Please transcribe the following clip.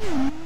Mm-hmm.